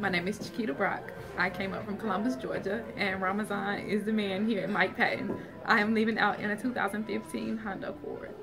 My name is Chiquita Brock. I came up from Columbus, Georgia, and Ramazhan is the man here at Mike Patton. I am leaving out in a 2015 Honda Accord.